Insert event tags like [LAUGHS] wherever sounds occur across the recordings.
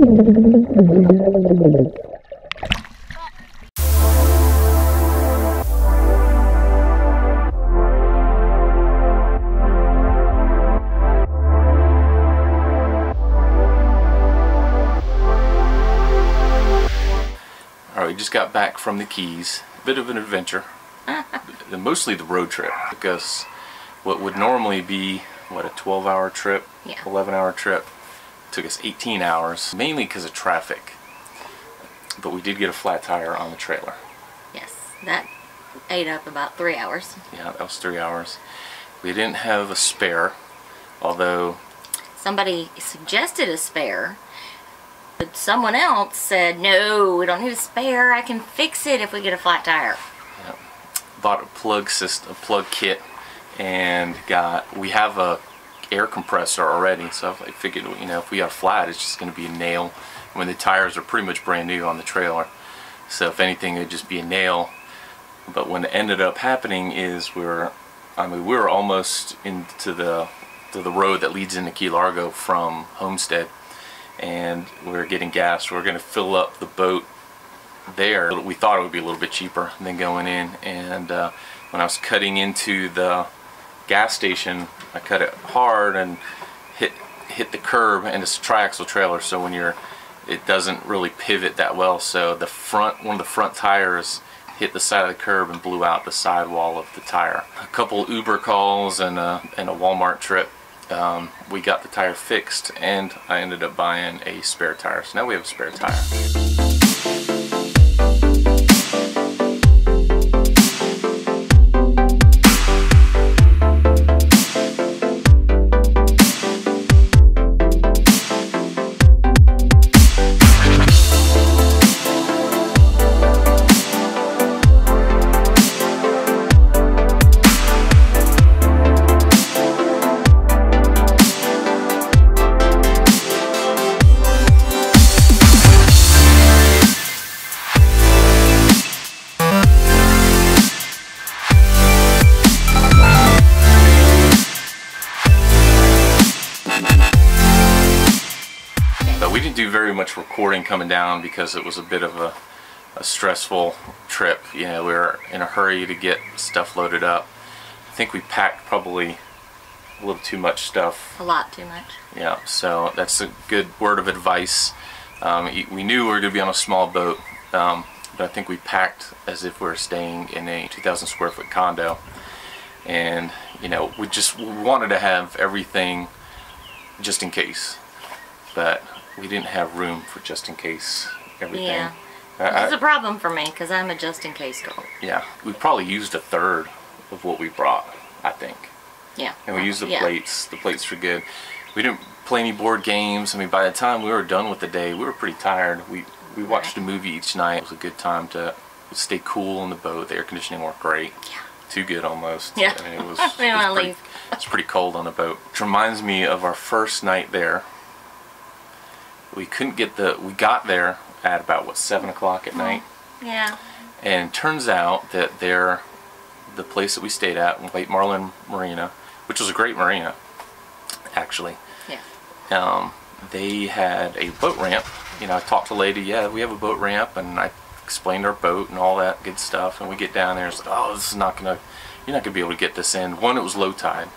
Alright, we just got back from the Keys. A bit of an adventure. [LAUGHS] Mostly the road trip. Because what would normally be, what, a 12 hour trip? Yeah. 11 hour trip. Took us 18 hours, mainly because of traffic. But we did get a flat tire on the trailer. Yes, that ate up about three hours. Yeah, that was three hours. We didn't have a spare, although Somebody suggested a spare, but someone else said, no, we don't need a spare. I can fix it if we get a flat tire. bought a plug system, a plug kit, and got. We have a air compressor already, so I figured, you know, if we got flat, it's just going to be a nail. When the tires are pretty much brand new on the trailer, so if anything, it'd just be a nail. But what ended up happening is we we're, I mean, we were almost into the to the road that leads into Key Largo from Homestead, and we're getting gas. We are going to fill up the boat there. We thought it would be a little bit cheaper than going in. And uh, when I was cutting into the gas station, I cut it hard and hit hit the curb, and it's a triaxle trailer. So when you're, it doesn't really pivot that well. So the front, one of the front tires hit the side of the curb and blew out the sidewall of the tire. A couple Uber calls and a, and a Walmart trip. Um, we got the tire fixed and I ended up buying a spare tire. So now we have a spare tire. Recording coming down because it was a bit of a, a stressful trip. You know, we were in a hurry to get stuff loaded up. I think we packed probably a little too much stuff. A lot too much. Yeah, so that's a good word of advice. Um, we knew we were going to be on a small boat, um, but I think we packed as if we were staying in a 2,000 square foot condo. And, you know, we just we wanted to have everything just in case. But we didn't have room for just in case everything. Yeah. It's a problem for me because I'm a just in case girl. yeah, we probably used a third of what we brought, I think. Yeah. And we used the Yeah. plates. The plates were good. We didn't play any board games. I mean, by the time we were done with the day, we were pretty tired. We we watched a movie each night. It was a good time to stay cool in the boat. The air conditioning worked great. Yeah. Too good almost. Yeah. I mean, it was, [LAUGHS] it was pretty, leave. it's pretty cold on the boat. Which reminds me of our first night there. We couldn't get the. We got there at about what seven o'clock at night. Yeah. And it turns out that they're the place that we stayed at, White Marlin Marina, which was a great marina, actually. Yeah. Um, they had a boat ramp. You know, I talked to the lady, yeah, we have a boat ramp, and I explained our boat and all that good stuff. And we get down there, it's like, oh, this is not gonna, you're not gonna be able to get this in. One, it was low tide.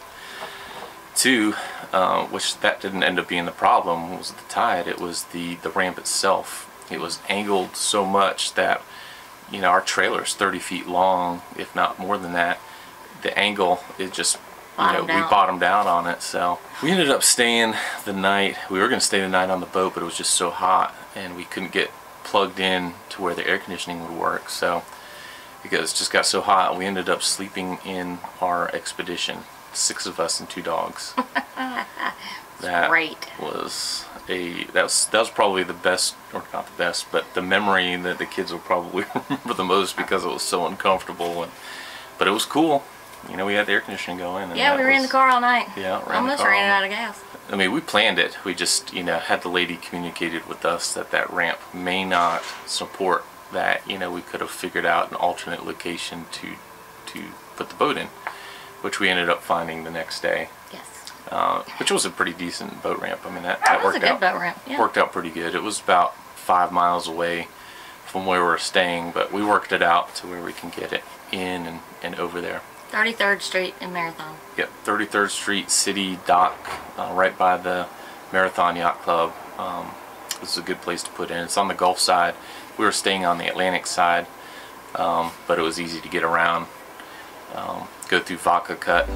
Two, uh, which that didn't end up being the problem, was the tide. It was the the ramp itself. It was angled so much that you know our trailer is 30 feet long, if not more than that. The angle it just you know Bottomed we bottomed out on it. So we ended up staying the night. We were going to stay the night on the boat, but it was just so hot and we couldn't get plugged in to where the air conditioning would work. So because it just got so hot, we ended up sleeping in our expedition. Six of us and two dogs. [LAUGHS] that great. was a that was that was probably the best or not the best, but the memory that the kids will probably [LAUGHS] remember the most because it was so uncomfortable and but it was cool. You know, we had the air conditioning going. And Yeah, we were in the car all night. Yeah, ran Almost ran out of gas. I mean, we planned it. We just, you know, had the lady communicated with us that that ramp may not support that. You know, we could have figured out an alternate location to to put the boat in, which we ended up finding the next day. Yes. uh, which was a pretty decent boat ramp. I mean, that, that That was a worked good out boat ramp. Yeah. worked out pretty good. It was about five miles away from where we were staying, but we worked it out to where we can get it in and, and over there. 33rd Street in Marathon. Yep, 33rd Street City Dock, uh, right by the Marathon Yacht Club. Um, this is a good place to put in. It's on the Gulf side. We were staying on the Atlantic side, um, but it was easy to get around. Um, go through Vaca Cut.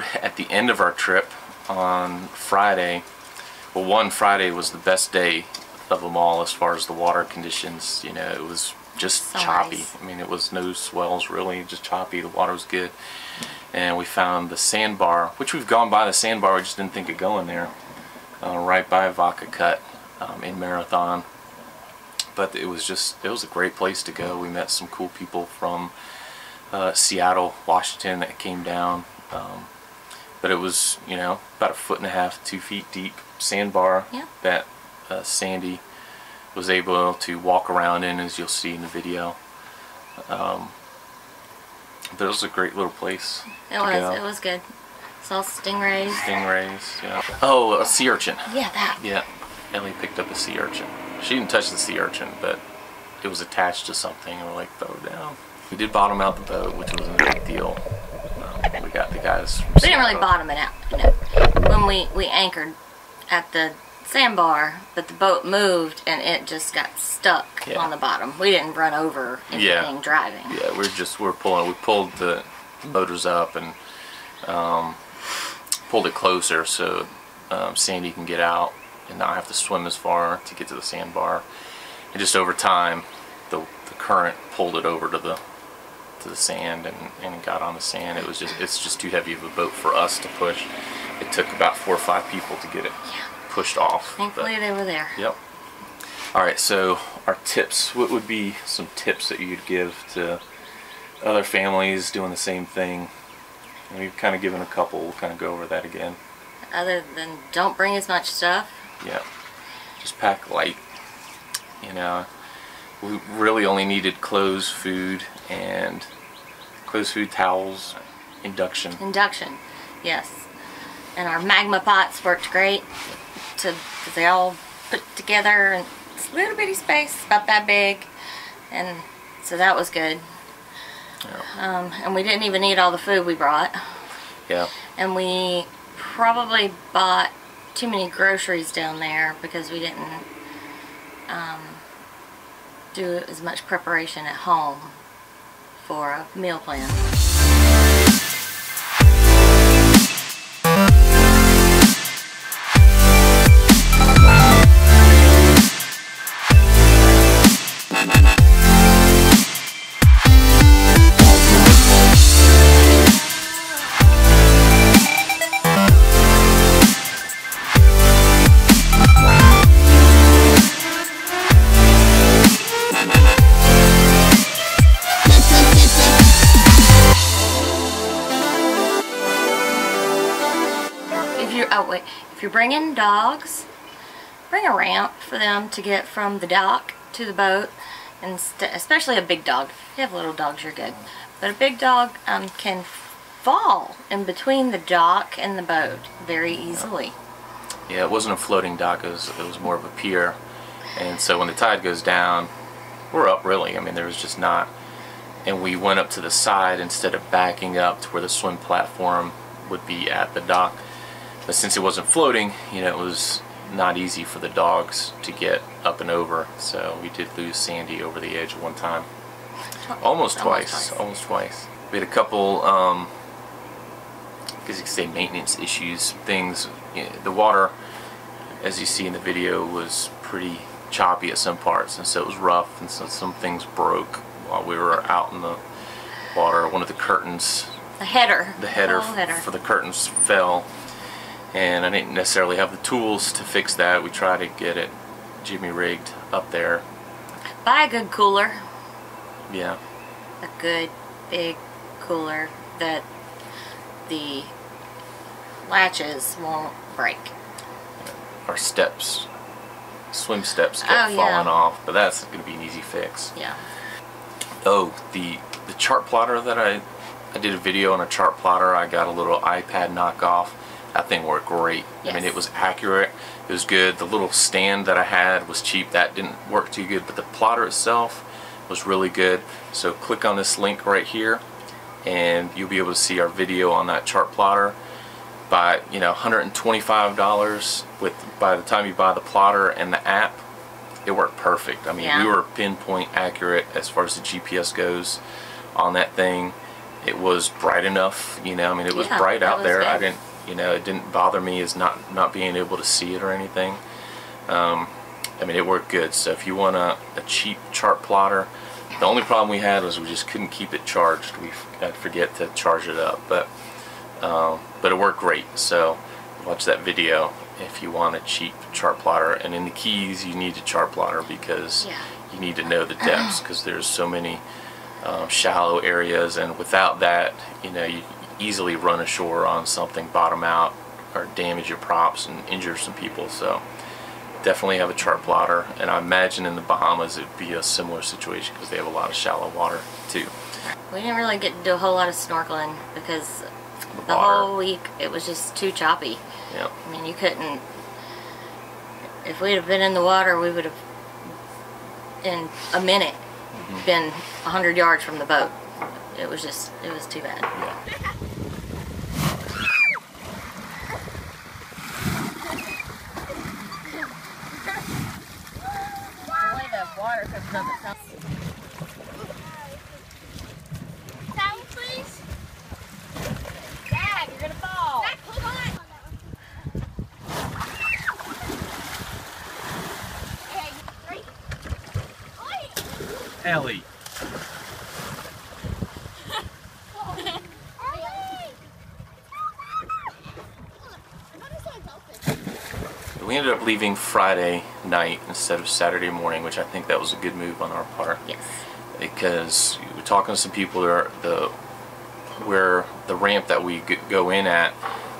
Discovered at the end of our trip on Friday, well, one Friday was the best day of them all as far as the water conditions. You know, it was just So choppy. nice. I mean, it was no swells really, just choppy. The water was good. And we found the sandbar, which we've gone by the sandbar, we just didn't think of going there, uh, right by Vaca Cut um, in Marathon. But it was just, it was a great place to go. We met some cool people from uh, Seattle, Washington that came down. Um, but it was, you know, about a foot and a half, two feet deep sandbar Yeah. that uh, Sandy was able to walk around in, as you'll see in the video. Um, but it was a great little place. It was. go. It was good. Saw stingrays. Stingrays, yeah. Oh, a sea urchin. Yeah, that. Yeah, Ellie picked up a sea urchin. She didn't touch the sea urchin, but it was attached to something, and we're like, throw it down. We did bottom out the boat, which wasn't a big deal. We the guys. We didn't really bottom it out. You know, when we we anchored at the sandbar, but the boat moved and it just got stuck Yeah. on the bottom. We didn't run over anything Yeah. driving. Yeah, we're just we're pulling. We pulled the motors up and um, pulled it closer so um, Sandy can get out and not have to swim as far to get to the sandbar. And just over time, the the current pulled it over to the to the sand and, and got on the sand. It was just it's just too heavy of a boat for us to push. It took about four or five people to get it Yeah. pushed off. but- Thankfully, they were there. Yep. All right, so our tips. What would be some tips that you'd give to other families doing the same thing? And we've kind of given a couple. We'll kind of go over that again. Other than don't bring as much stuff. Yeah. Just pack light. You know, we really only needed clothes, food, and clothes, food, towels, induction. Induction, yes. And our magma pots worked great to because they all put together and it's a little bitty space, about that big, and so that was good. Yeah. Um, and we didn't even eat all the food we brought, Yeah. and we probably bought too many groceries down there because we didn't um, do as much preparation at home for a meal plan. Oh if you're bringing dogs, bring a ramp for them to get from the dock to the boat, and especially a big dog. If you have little dogs, you're good. But a big dog um, can fall in between the dock and the boat very easily. Yeah, it wasn't a floating dock. It was, it was more of a pier. And so when the tide goes down, we're up really. I mean, there was just not. And we went up to the side instead of backing up to where the swim platform would be at the dock. But since it wasn't floating, you know, it was not easy for the dogs to get up and over. So we did lose Sandy over the edge one time. Almost Almost twice. twice. Almost twice. We had a couple, um, I guess you could say maintenance issues, things. You know, the water, as you see in the video, was pretty choppy at some parts, and so it was rough, and so some things broke while we were out in the water. One of the curtains The header. the header, header. for the curtains fell and I didn't necessarily have the tools to fix that. We tried to get it jimmy rigged up there. Buy a good cooler. Yeah. A good big cooler that the latches won't break. Our steps, swim steps kept Oh, yeah. falling off, but that's going to be an easy fix. Yeah. Oh, the the chart plotter that I I did a video on a chart plotter. I got a little iPad knockoff. That thing worked great. I mean, it was accurate. It was good. The little stand that I had was cheap. That didn't work too good, but the plotter itself was really good. So click on this link right here, and you'll be able to see our video on that chart plotter. By you know, $125 with by the time you buy the plotter and the app, it worked perfect. I mean, Yeah. we were pinpoint accurate as far as the GPS goes on that thing. It was bright enough, you know. I mean, it was Yeah, bright out was there. I didn't, you know, it didn't bother me as not not being able to see it or anything. Um, I mean, it worked good. So if you want a, a cheap chart plotter, the only problem we had was we just couldn't keep it charged. We I'd forget to charge it up, but um, but it worked great. So watch that video if you want a cheap chart plotter. And in the keys, you need a chart plotter because Yeah. you need to know the depths because there's so many um, shallow areas, and without that, you know, you easily run ashore on something, bottom out, or damage your props and injure some people. So definitely have a chart plotter, and I imagine in the Bahamas it'd be a similar situation because they have a lot of shallow water too. We didn't really get to do a whole lot of snorkeling because The the whole week it was just too choppy. Yeah. I mean, you couldn't. If we'd have been in the water, we would have, in a minute, Mm-hmm. been a hundred yards from the boat. It was just, it was too bad. Yeah. The way the water comes up, it sounds. Down, please. Dad, you're gonna fall. Dad, hold on. Okay, three. Oi. Ellie. We ended up leaving Friday night instead of Saturday morning, which I think that was a good move on our part. Yes. because we were talking to some people there the where the ramp that we go in at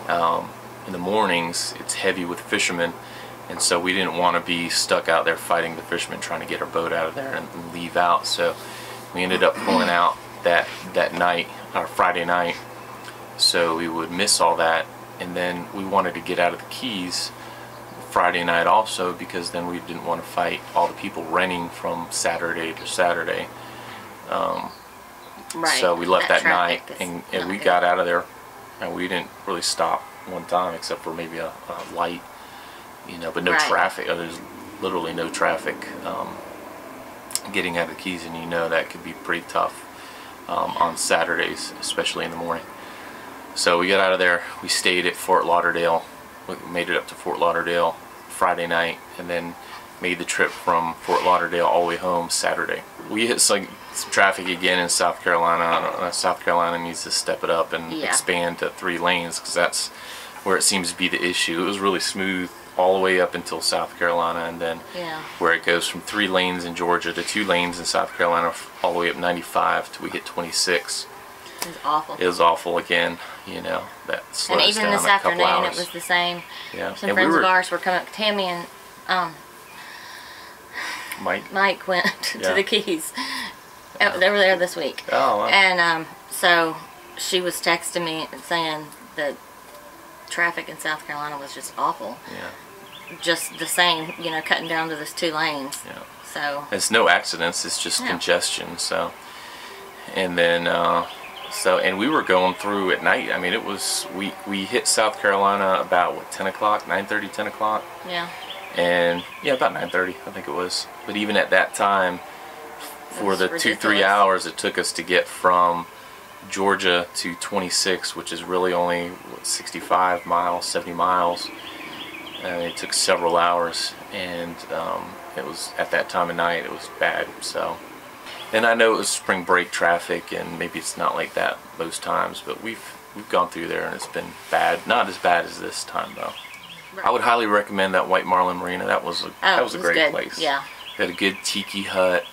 um, in the mornings it's heavy with fishermen and so we didn't want to be stuck out there fighting the fishermen trying to get our boat out of there and, and leave out so we ended up pulling out that that night our Friday night so we would miss all that and then we wanted to get out of the keys Friday night also because then we didn't want to fight all the people renting from Saturday to Saturday. Right. So we left that, night and, and we good. got out of there and we didn't really stop one time except for maybe a, a light, you know, but no Right. traffic. Uh, There's literally no traffic um, getting out of the Keys and you know that could be pretty tough um, on Saturdays, especially in the morning. So we got out of there. We stayed at Fort Lauderdale. We made it up to Fort Lauderdale Friday night, and then made the trip from Fort Lauderdale all the way home Saturday. We hit some, some traffic again in South Carolina. South Carolina needs to step it up and Yeah. expand to three lanes because that's where it seems to be the issue. It was really smooth all the way up until South Carolina, and then Yeah. where it goes from three lanes in Georgia to two lanes in South Carolina, all the way up 95 till we hit 26 It was awful. it was awful again. You know that and even down this a afternoon, hours. it was the same. yeah, Some and we friends were of ours were coming. Tammy and um, Mike. Mike went [LAUGHS] to Yeah. the Keys. Uh, They were there this week. Oh, wow. And um, so she was texting me saying that traffic in South Carolina was just awful. Yeah, Just the same, you know, cutting down to those two lanes. yeah. So, It's no accidents. It's just Yeah. congestion. So, and then uh, so and we were going through at night. I mean, it was we we hit South Carolina about what 10 o'clock, 9:30, 10 o'clock, yeah. and yeah, about 9:30 I think it was. But even at that time, for the two three hours it took us to get from Georgia to 26, which is really only what, 65 miles, 70 miles. And it took several hours, and um, it was at that time of night. It was bad. So, and I know it was spring break traffic, and maybe it's not like that most times, but we've we've gone through there, and it's been bad. Not as bad as this time though. I would highly recommend that White Marlin Marina. That was a that Oh, was a it great good. place. Yeah. They had a good tiki hut,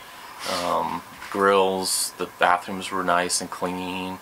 um, grills. The bathrooms were nice and clean.